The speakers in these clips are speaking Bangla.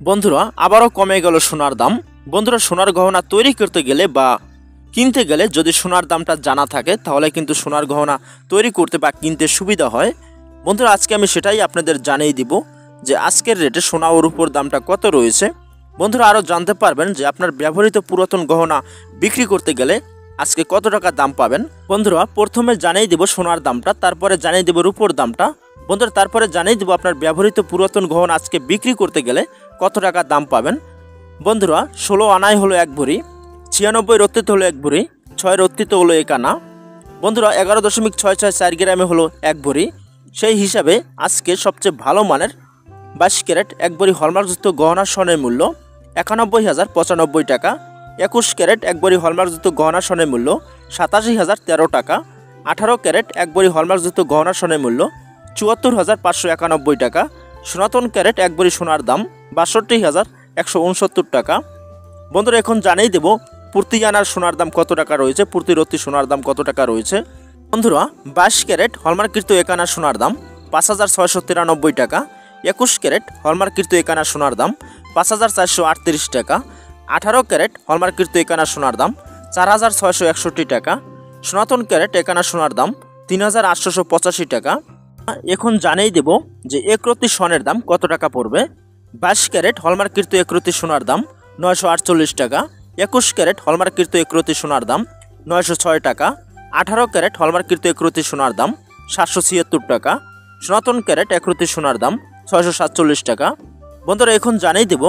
বন্ধুরা, আবারও কমে গেল সোনার দাম। বন্ধুরা, সোনার গহনা তৈরি করতে গেলে বা কিনতে গেলে যদি সোনার দামটা জানা থাকে, তাহলে কিন্তু সোনার গহনা তৈরি করতে বা কিনতে সুবিধা হয়। বন্ধুরা, আজকে আমি সেটাই আপনাদের জানিয়ে দিব যে আজকের রেটে সোনা ও রূপোর দামটা কত রয়েছে। বন্ধুরা, আরও জানতে পারবেন যে আপনার ব্যবহৃত পুরাতন গহনা বিক্রি করতে গেলে আজকে কত টাকা দাম পাবেন। বন্ধুরা, প্রথমে জানিয়ে দেব সোনার দামটা, তারপরে জানিয়ে দেব রূপোর দামটা। বন্ধুরা, তারপরে জানিয়ে দেবো আপনার ব্যবহৃত পুরাতন গহনা আজকে বিক্রি করতে গেলে কত টাকা দাম পাবেন? বন্ধুরা, ষোলো আনায় হলো এক ভরি, ছিয়ানব্বই রত্তিতে হলো এক ভরি, ছয় রত্তিতে হলো এক আনা। বন্ধুরা, এগারো দশমিক ছয় ছয় চার গ্রামে হলো এক ভরি। সেই হিসাবে আজকে সবচেয়ে ভালো মানের বাইশ ক্যারেট এক ভরি হলমার্কযুক্ত গহনা স্বর্ণের মূল্য একানব্বই হাজার পঁচানব্বই টাকা। একুশ ক্যারেট এক ভরি হলমার্কযুক্ত গহনা স্বর্ণের মূল্য সাতাশি হাজার তেরো টাকা। আঠারো ক্যারেট এক ভরি হলমার্কযুক্ত গহনা স্বর্ণের মূল্য চুয়াত্তর হাজার পাঁচশো একানব্বই টাকা। সনাতন ক্যারেট এক ভরি সোনার দাম বাষট্টি হাজার একশো উনসত্তর টাকা। বন্ধুরা, এখন জানিয়ে দেব, প্রতি আনার সোনার দাম কত টাকা রয়েছে, প্রতি রত্তি সোনার দাম কত টাকা রয়েছে। বন্ধুরা, বাইশ ক্যারেট হলমার্ককৃত একানা সোনার দাম পাঁচ হাজার ছয়শো তিরানব্বই টাকা, একুশ ক্যারেট হলমার্ককৃত একানা সোনার দাম পাঁচ হাজার চারশো আটত্রিশ টাকা, আঠারো ক্যারেট হলমার্ককৃত একানা সোনার দাম চার হাজার ছয়শো একষট্টি টাকা, সনাতন ক্যারেট একানা সোনার দাম তিন হাজার আটশোশো পঁচাশি টাকা এখন জানিয়ে দেব যে একরতি স্বর্ণের দাম কত টাকা পড়বে। বাইশ ক্যারেট হলমার্ককৃত একরত্তি সোনার দাম নয়শো আটচল্লিশ টাকা, একুশ ক্যারেট হলমার্ককৃত একরত্তি সোনার দাম নয়শো ছয় টাকা, আঠারো ক্যারেট হলমার্ককৃত একরত্তি সোনার দাম সাতশো ছিয়াত্তর টাকা, সনাতন ক্যারেট একরতি সোনার দাম ছয়শো সাতচল্লিশ টাকা। বন্ধুরা, এখন জানিয়ে দেব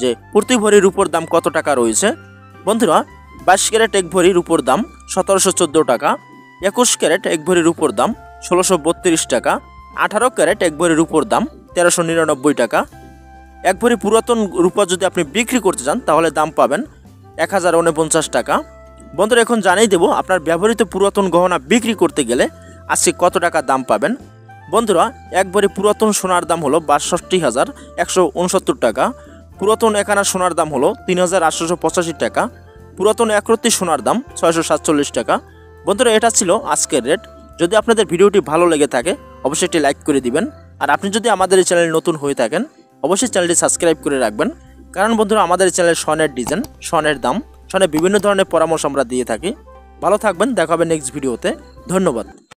যে প্রতি ভরির উপর দাম কত টাকা রয়েছে। বন্ধুরা, বাইশ ক্যারেট এক ভরির উপর দাম সতেরোশো চোদ্দ টাকা, একুশ ক্যারেট এক ভরির উপর দাম ষোলোশো বত্রিশ টাকা, আঠারো ক্যারেট এক ভরির উপর দাম, তেরোশো নিরানব্বই টাকা। এক ভরি পুরাতন রূপা যদি আপনি বিক্রি করতে চান, তাহলে দাম পাবেন এক হাজার উনপঞ্চাশ টাকা। বন্ধুরা, এখন জানিয়ে দেবো আপনার ব্যবহৃত পুরাতন গহনা বিক্রি করতে গেলে আজকে কত টাকা দাম পাবেন। বন্ধুরা, এক ভরি পুরাতন সোনার দাম হলো বাষট্টি হাজার একশো উনসত্তর টাকা। পুরাতন একানা সোনার দাম হলো তিন হাজার আটশোশো পঁচাশি টাকা। পুরাতন একরত্তি সোনার দাম ছয়শো সাতচল্লিশ টাকা। বন্ধুরা, এটা ছিল আজকের রেট। যদি আপনাদের ভিডিওটি ভালো লেগে থাকে, অবশ্যই একটি লাইক করে দিবেন। আর আপনি যদি আমাদের এই চ্যানেল নতুন হয়ে থাকেন, অবশ্যই চ্যানেলটি সাবস্ক্রাইব করে রাখবেন। কারণ বন্ধুরা, আমাদের চ্যানেল স্বর্ণের ডিজাইন, স্বর্ণের দাম, স্বর্ণের বিভিন্ন ধরনের পরামর্শ আমরা দিয়ে থাকি। ভালো থাকবেন, দেখা হবে নেক্সট ভিডিওতে ধন্যবাদ।